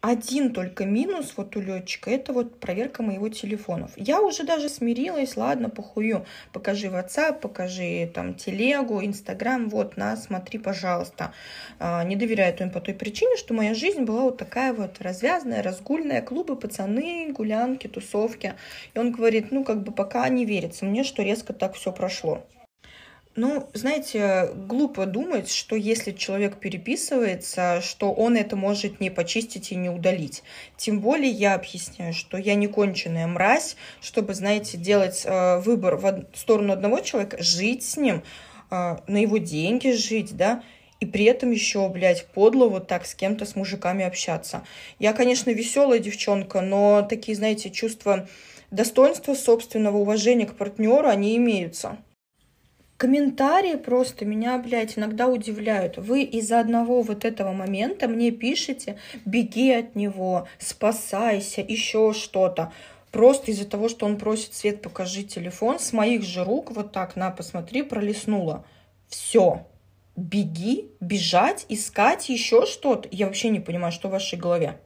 один только минус вот у летчика это вот проверка моего телефонов. Я уже даже смирилась, ладно, похую, покажи WhatsApp, покажи там телегу, Инстаграм, вот, на, смотри, пожалуйста. А, не доверяю им по той причине, что моя жизнь была вот такая вот развязная, разгульная, клубы, пацаны, гулянки, тусовки. И он говорит, ну, как бы пока не верится мне, что резко так все прошло. Ну, знаете, глупо думать, что если человек переписывается, что он это может не почистить и не удалить. Тем более я объясняю, что я не конченая мразь, чтобы, знаете, делать э, выбор в сторону одного человека, жить с ним, э, на его деньги жить, да, и при этом еще, блядь, подло вот так с кем-то, с мужиками общаться. Я, конечно, веселая девчонка, но такие, знаете, чувства достоинства собственного уважения к партнеру, они имеются. Комментарии просто меня, блядь, иногда удивляют. Вы из-за одного вот этого момента мне пишете, беги от него, спасайся, еще что-то. Просто из-за того, что он просит Свет, покажи телефон, с моих же рук вот так, на, посмотри, пролистнула. Все. Беги, бежать, искать еще что-то. Я вообще не понимаю, что в вашей голове.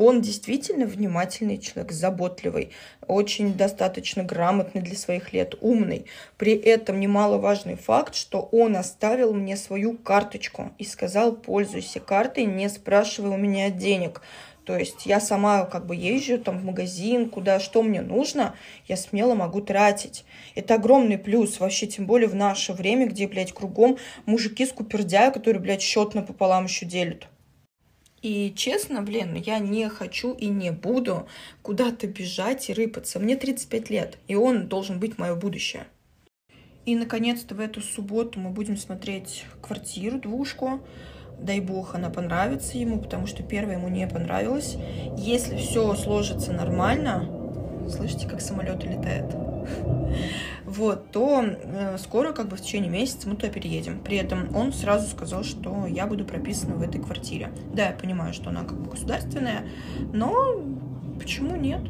Он действительно внимательный человек, заботливый, очень достаточно грамотный для своих лет, умный. При этом немаловажный факт, что он оставил мне свою карточку и сказал, пользуйся картой, не спрашивай у меня денег. То есть я сама как бы езжу там в магазин, куда, что мне нужно, я смело могу тратить. Это огромный плюс, вообще, тем более в наше время, где, блядь, кругом мужики скупердяя, которые, блядь, счет напополам еще делят. И честно, блин, я не хочу и не буду куда-то бежать и рыпаться. Мне 35 лет, и он должен быть мое будущее. И, наконец-то, в эту субботу мы будем смотреть квартиру, двушку. Дай бог, она понравится ему, потому что первая ему не понравилась. Если все сложится нормально, слышите, как самолеты летают? вот, то э, скоро, как бы в течение месяца мы туда переедем. При этом он сразу сказал, что я буду прописана в этой квартире. Да, я понимаю, что она как бы государственная, но почему нет?